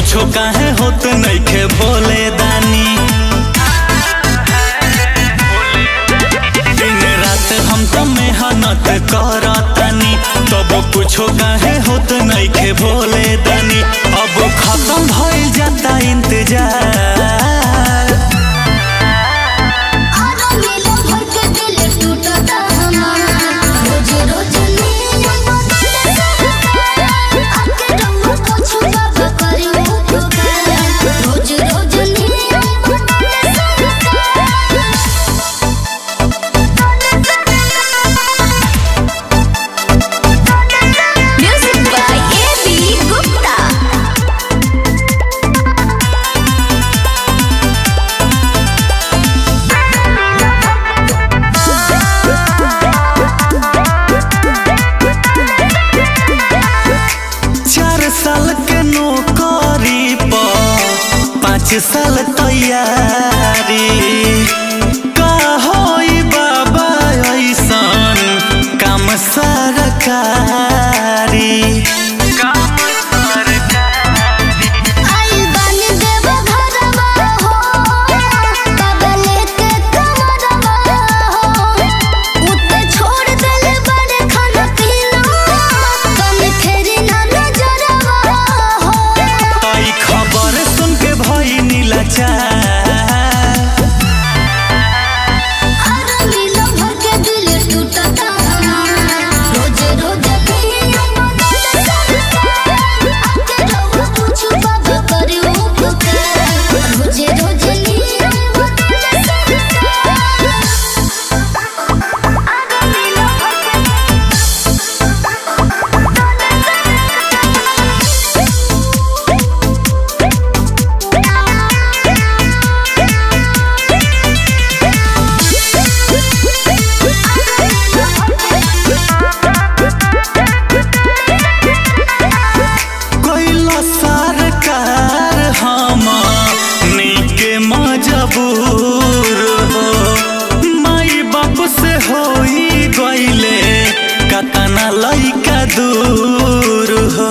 कुछो काहे होत खे बोले दानी? दिन रात हम तो मेहनत करतनी, तब कुछो काहे होत खे बोले दानी? अब खत्म भइल जाता इंतज़ार। साल तैयारी। का बाबा ऐसा काम सरकारी मालैका दूर हो।